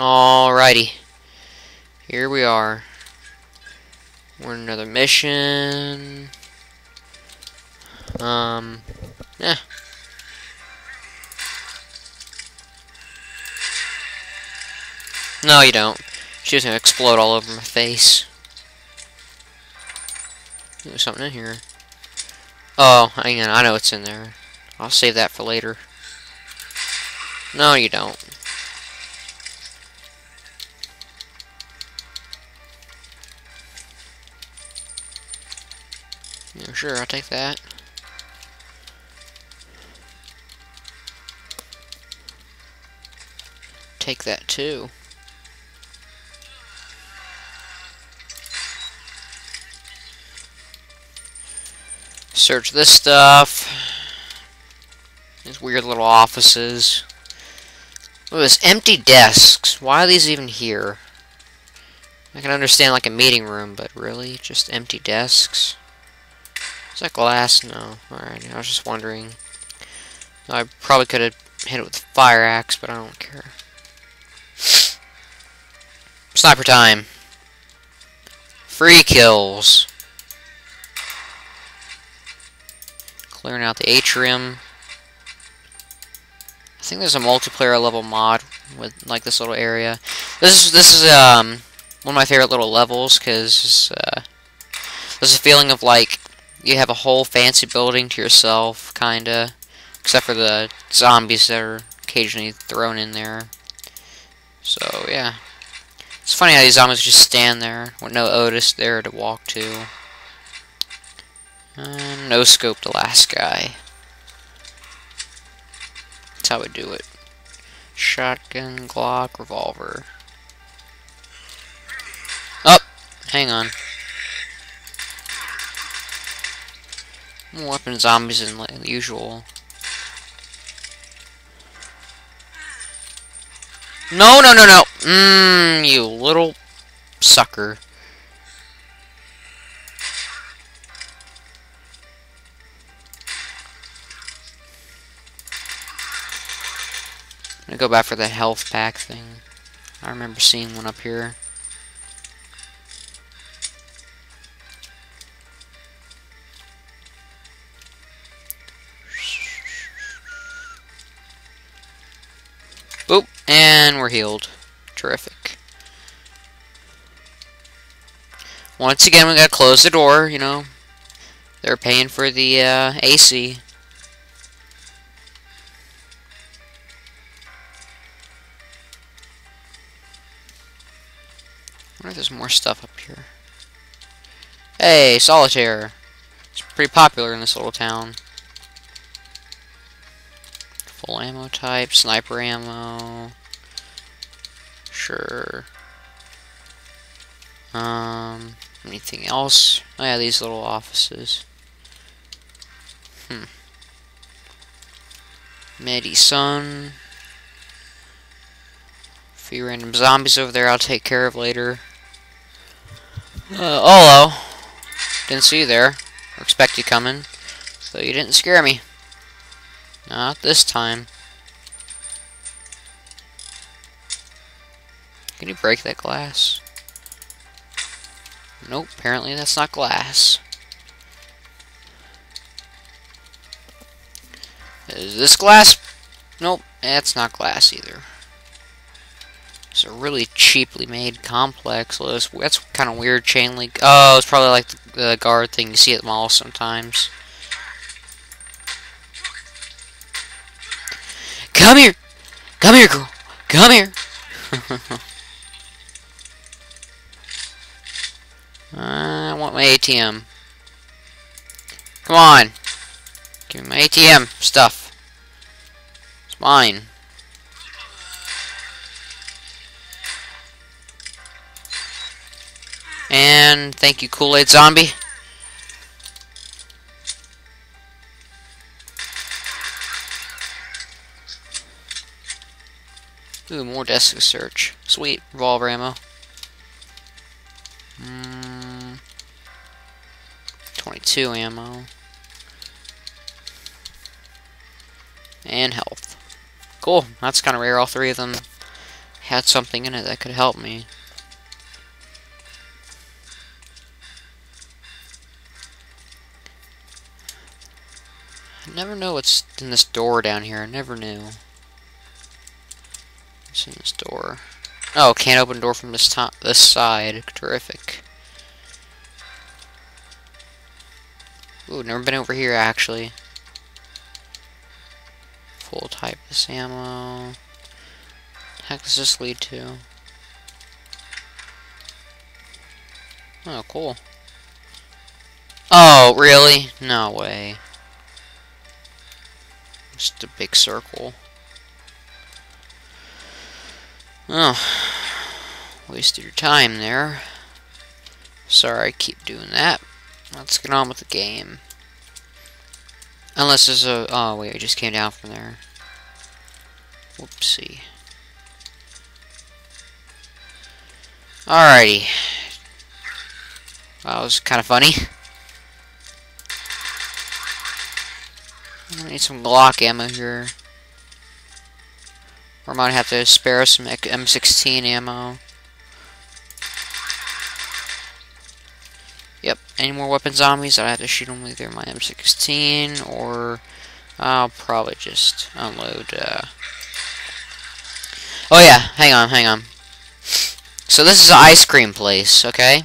Alrighty. Here we are. We're in another mission. Um, yeah. No, you don't. She's gonna explode all over my face. There's something in here. Oh, hang on, I know what's in there. I'll save that for later. No, you don't. Yeah, sure, I'll take that. Take that too. Search this stuff. These weird little offices. Look this empty desks. Why are these even here? I can understand like a meeting room, but really? Just empty desks? Is that glass? No. Alright, I was just wondering. I probably could have hit it with a fire axe, but I don't care. Sniper time. Free kills. Clearing out the atrium. I think there's a multiplayer level mod with like this little area. This is this is um one of my favorite little levels because uh, there's a feeling of like you have a whole fancy building to yourself, kinda, except for the zombies that are occasionally thrown in there. So yeah, it's funny how these zombies just stand there with no Otis there to walk to. Uh, no scope the last guy. That's how we do it. Shotgun, Glock, revolver. Up! Oh, hang on. More weapon zombies than usual. No, no, no, no! Mmm, you little sucker. I'm gonna go back for the health pack thing. I remember seeing one up here. And we're healed. Terrific. Once again, we gotta close the door, you know. They're paying for the uh, AC. wonder if there's more stuff up here. Hey, solitaire. It's pretty popular in this little town. Full ammo type, sniper ammo. Sure. Um, anything else? Oh yeah, these little offices. Hmm. Medicine. A few random zombies over there I'll take care of later. Uh. Didn't see you there. Expect you coming. So you didn't scare me. Not this time. Can you break that glass? Nope, apparently that's not glass. Is this glass? Nope, that's not glass either. It's a really cheaply made complex. That's kind of weird chain link. Oh, it's probably like the guard thing you see at the mall sometimes. Come here! Come here, girl! Come here! I want my ATM. Come on! Give me my ATM stuff. It's mine. And thank you, Kool-Aid Zombie. Ooh, more desk search. Sweet. Revolver ammo. Mm, 22 ammo. And health. Cool. That's kind of rare, all three of them had something in it that could help me. I never know what's in this door down here. I never knew. What's in this door? Oh, can't open door from this top, this side. Terrific. Ooh, never been over here actually. Full type of ammo. Heck does this lead to? Oh, cool. Oh, really? No way. Just a big circle. Oh. Wasted your time there. Sorry I keep doing that. Let's get on with the game. Unless there's a... Oh, wait, I just came down from there. Whoopsie. Alrighty. That was kind of funny. I need some Glock ammo here. Or I might have to spare some M16 ammo. Yep, any more weapon zombies, I have to shoot them with either my M16 or I'll probably just unload. Uh... Oh yeah, hang on, hang on. So this is an ice cream place, okay?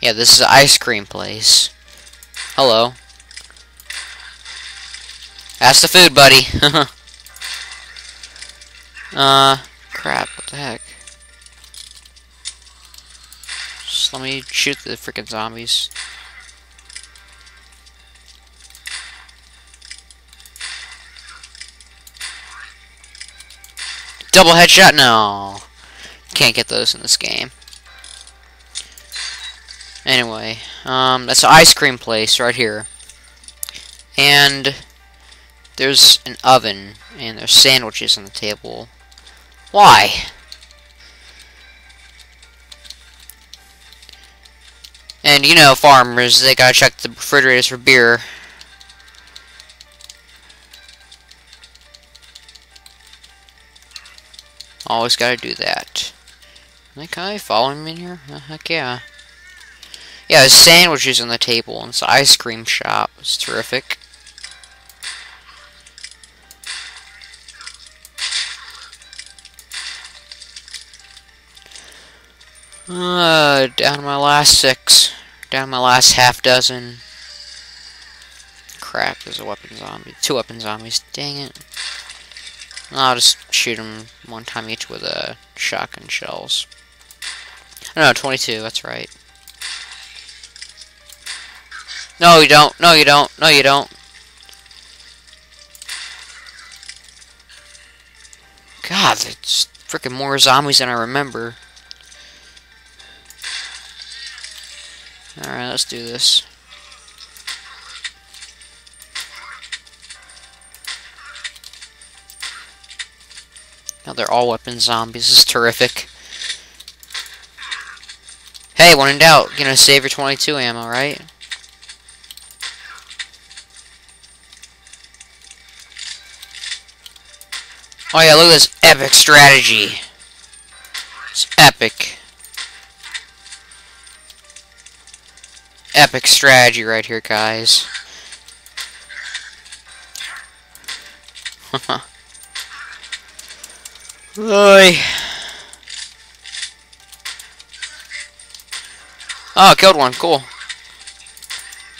Yeah, this is an ice cream place. Hello. That's the food, buddy. uh, crap, what the heck? Just let me shoot the freaking zombies. Double headshot? No. Can't get those in this game. Anyway, um, that's an ice cream place right here. And there's an oven, and there's sandwiches on the table. Why? And you know, farmers, they gotta check the refrigerators for beer. Always gotta do that. Like, can I following me in here? Uh, heck yeah. Yeah, sandwiches on the table, and it's ice cream shop. It's terrific. Uh, down my last six. Down my last half dozen. Crap, there's a weapon zombie. Two weapon zombies. Dang it. I'll just shoot them one time each with a uh, shotgun shells. Oh, no, 22, that's right. No, you don't. No, you don't. No, you don't. God, it's freaking more zombies than I remember. Alright, let's do this. Now they're all weapon zombies. This is terrific. Hey, when in doubt, gonna save your 22 ammo, right? Oh yeah, look at this epic strategy. It's epic. Epic strategy right here, guys. Oy. Oh, killed one. Cool.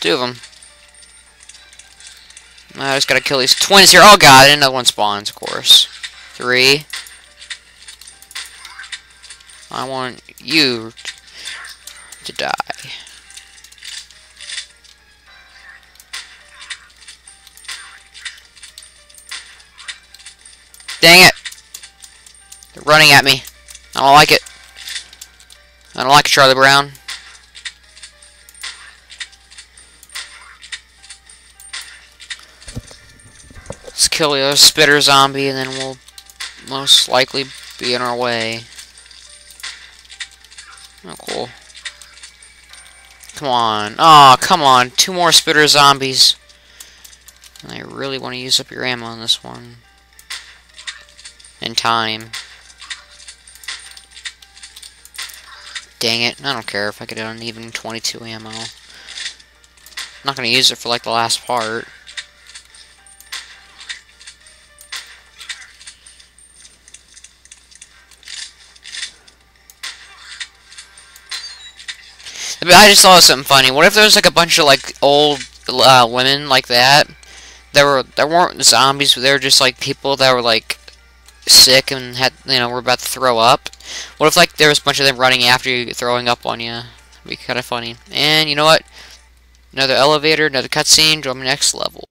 Two of them. I just gotta kill these twins here. Oh god, another one spawns, of course. Three. I want you to die. Dang it. They're running at me. I don't like it. I don't like it, Charlie Brown. Let's kill the other spitter zombie and then we'll most likely be in our way. Oh, cool. Come on. oh, come on. Two more spitter zombies. I really want to use up your ammo on this one in time. Dang it. I don't care if I get an even 22 ammo. I'm not going to use it for like the last part. I just saw something funny. What if there was like a bunch of like old uh, women like that? There were there weren't zombies, they were just like people that were like sick and had you know were about to throw up. What if like there was a bunch of them running after you, throwing up on you? That'd be kind of funny. And you know what? Another elevator, another cutscene. Me next level.